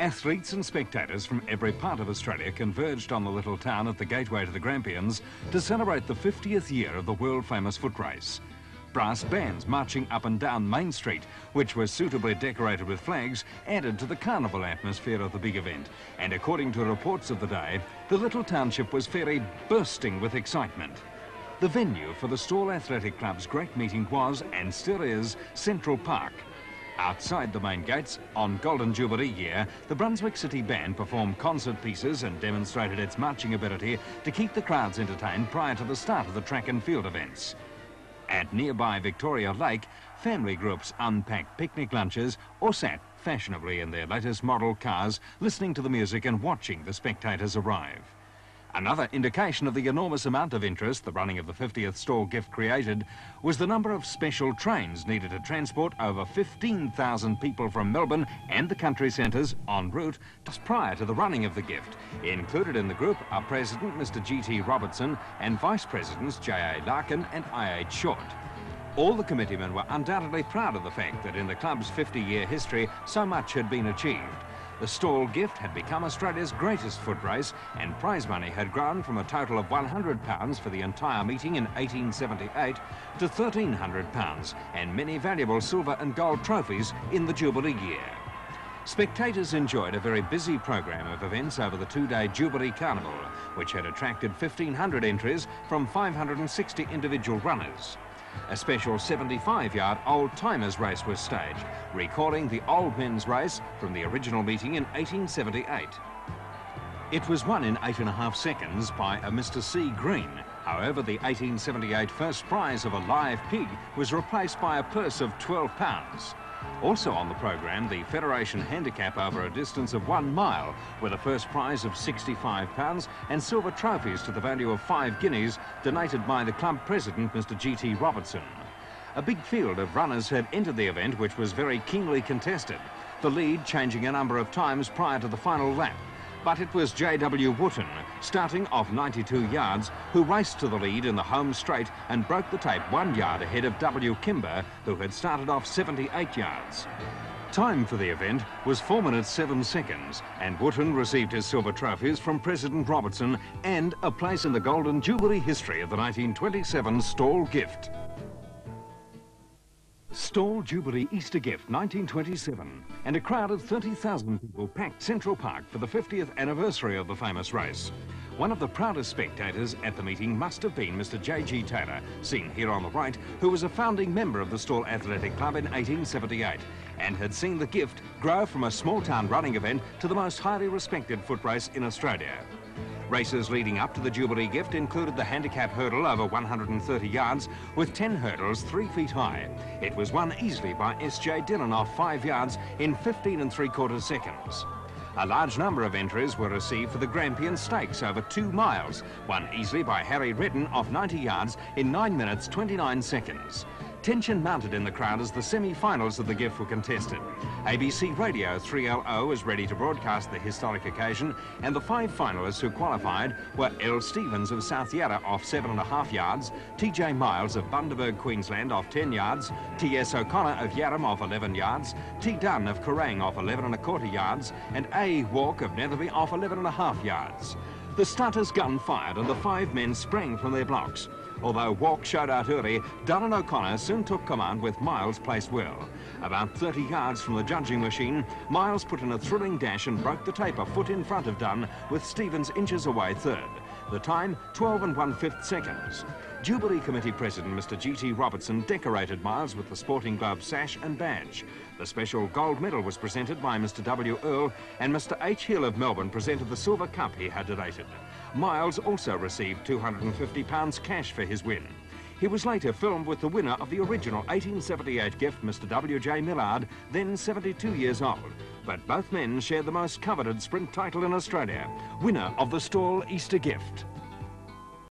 Athletes and spectators from every part of Australia converged on the little town at the gateway to the Grampians to celebrate the 50th year of the world-famous foot race. Brass bands marching up and down Main Street, which was suitably decorated with flags, added to the carnival atmosphere of the big event. And according to reports of the day, the little township was fairly bursting with excitement. The venue for the Stawell Athletic Club's great meeting was, and still is, Central Park, Outside the main gates, on Golden Jubilee year, the Brunswick City Band performed concert pieces and demonstrated its marching ability to keep the crowds entertained prior to the start of the track and field events. At nearby Victoria Lake, family groups unpacked picnic lunches or sat fashionably in their latest model cars, listening to the music and watching the spectators arrive. Another indication of the enormous amount of interest the running of the 50th Stawell gift created was the number of special trains needed to transport over 15,000 people from Melbourne and the country centres en route just prior to the running of the gift. Included in the group are President Mr G.T. Robertson and Vice Presidents J.A. Larkin and I.H. Short. All the committeemen were undoubtedly proud of the fact that in the club's 50-year history so much had been achieved. The Stawell gift had become Australia's greatest foot race and prize money had grown from a total of £100 for the entire meeting in 1878 to £1,300 and many valuable silver and gold trophies in the Jubilee year. Spectators enjoyed a very busy program of events over the two-day Jubilee Carnival, which had attracted 1,500 entries from 560 individual runners. A special 75-yard Old Timers race was staged, recalling the Old Men's race from the original meeting in 1878. It was won in eight and a half seconds by a Mr. C. Green. However, the 1878 first prize of a live pig was replaced by a purse of 12 pounds. Also on the program, the Federation Handicap over a distance of one mile, with a first prize of £65 and silver trophies to the value of five guineas donated by the club president, Mr G.T. Robertson. A big field of runners had entered the event, which was very keenly contested, the lead changing a number of times prior to the final lap but it was J.W. Wootton, starting off 92 yards, who raced to the lead in the home straight and broke the tape one yard ahead of W. Kimber, who had started off 78 yards. Time for the event was 4 minutes 7 seconds, and Wootton received his silver trophies from President Robertson and a place in the Golden Jubilee history of the 1927 Stawell gift. Stawell Jubilee Easter Gift 1927 and a crowd of 30,000 people packed Central Park for the 50th anniversary of the famous race. One of the proudest spectators at the meeting must have been Mr J.G. Taylor, seen here on the right, who was a founding member of the Stawell Athletic Club in 1878 and had seen the gift grow from a small town running event to the most highly respected foot race in Australia. Races leading up to the Jubilee gift included the handicap hurdle over 130 yards with 10 hurdles 3 feet high. It was won easily by S.J. Dillon off 5 yards in 15 and 3 quarters seconds. A large number of entries were received for the Grampian Stakes over two miles, won easily by Harry Redden off 90 yards in 9 minutes 29 seconds. Tension mounted in the crowd as the semi-finals of the gift were contested. ABC Radio 3LO is ready to broadcast the historic occasion, and the five finalists who qualified were L. Stevens of South Yarra off seven and a half yards, TJ Miles of Bundaberg, Queensland off 10 yards, T.S. O'Connor of Yarram off 11 yards, T. Dunn of Kerang off 11 and a quarter yards, and A. Walk of Netherby off 11 and a half yards. The starter's gun fired and the five men sprang from their blocks. Although Walk showed out early, and O'Connor soon took command with Miles placed well. About 30 yards from the judging machine, Miles put in a thrilling dash and broke the tape a foot in front of Dunn, with Stevens inches away third. The time, 12 and 1 5th seconds. Jubilee Committee President Mr G.T. Robertson decorated Miles with the Sporting Globe sash and badge. The special gold medal was presented by Mr W. Earle and Mr H. Hill of Melbourne presented the silver cup he had donated. Miles also received £250 cash for his win. He was later filmed with the winner of the original 1878 gift, Mr W.J. Millard, then 72 years old. But both men share the most coveted sprint title in Australia, winner of the Stawell Easter gift.